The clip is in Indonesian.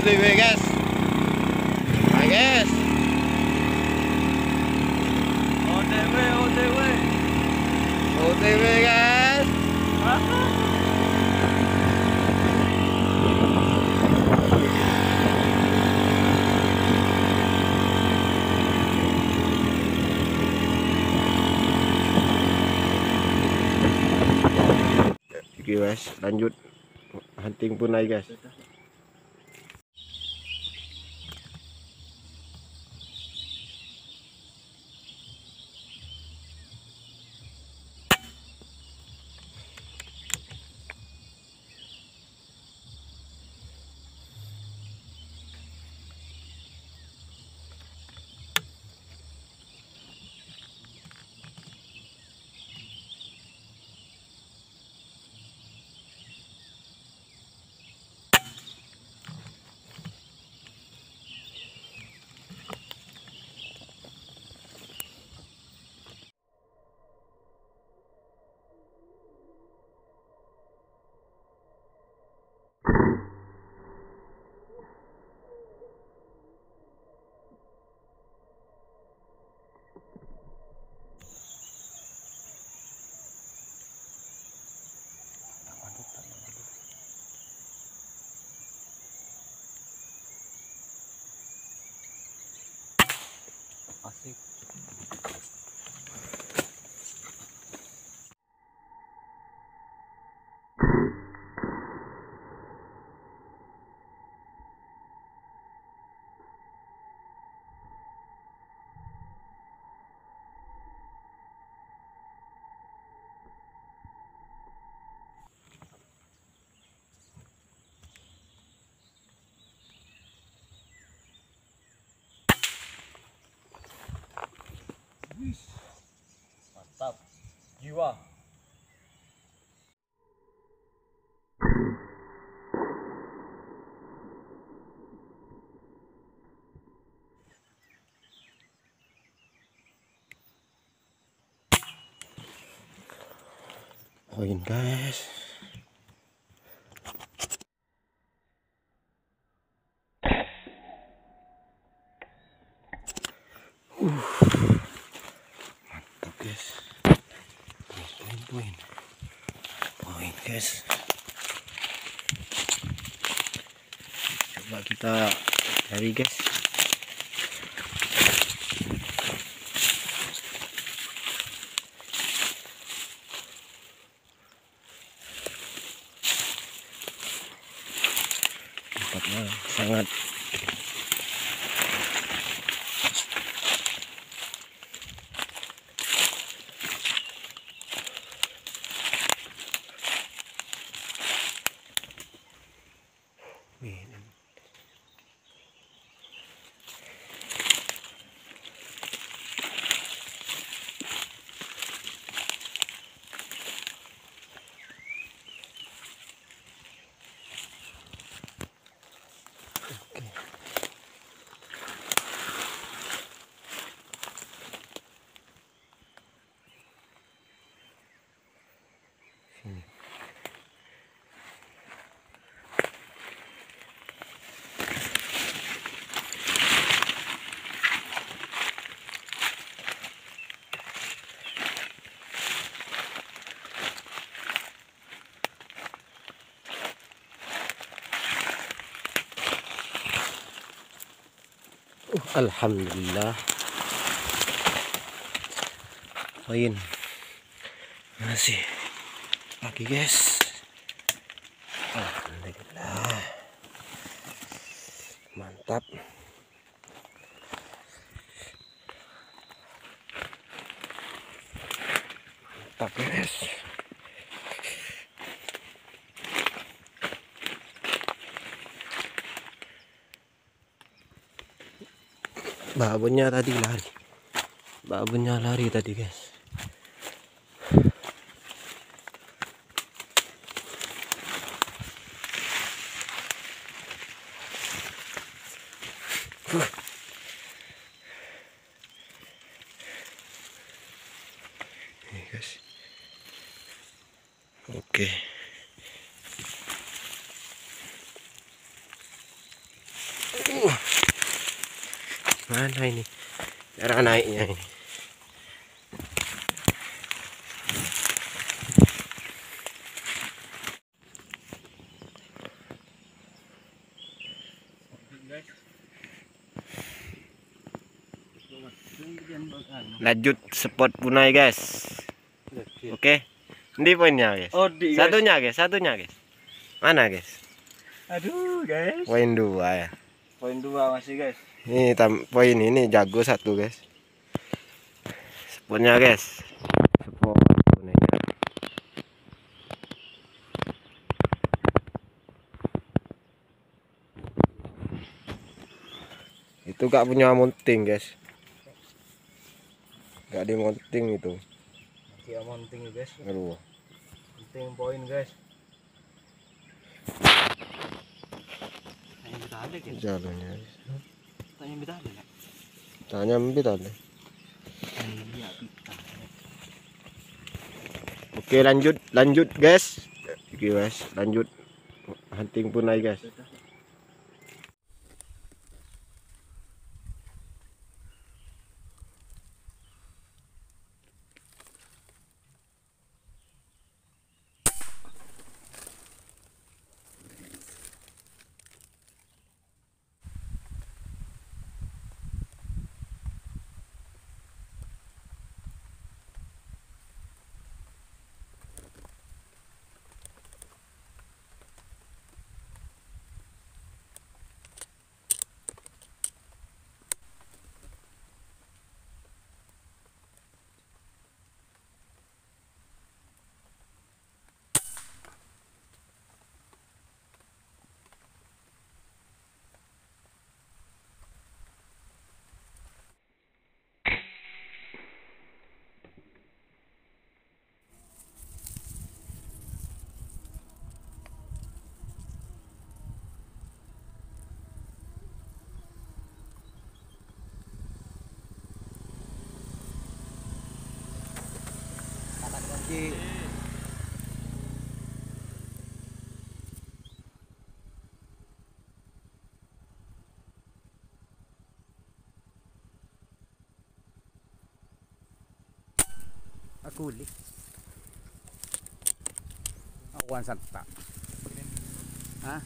OTW guys. Hai guys. OTW, OTW. OTW guys. Oke guys, lanjut hunting pun lagi guys. Jiwa. Poin guys. Uh. Mantap guys. Poin poin. Poin guys. Coba kita cari guys. tempatnya sangat Alhamdulillah. Poin. Masih lagi guys. Alhamdulillah. Mantap. Mantap guys. Babonnya tadi lari. Babonnya lari tadi guys. Oke Mana ini? Cara naiknya ini. Lanjut spot punai guys. Oke. Ini poinnya guys. Oh, di guys. Satunya guys, satunya guys. Mana guys? Aduh, guys. Poin dua ya. Poin dua masih, guys. Ini tam poin ini jago satu guys. Spotnya guys. Itu gak punya mounting guys. Gak di mounting itu. Masih aman tinggi, guys. Aduh. Penting poin, guys. Ada, guys. Tanya kita ada, guys. Tanya mbit ada. Iya, kita. Oke lanjut lanjut guys. Oke guys lanjut hunting punai guys. Kasi Akuli. Akuan santa. Ha?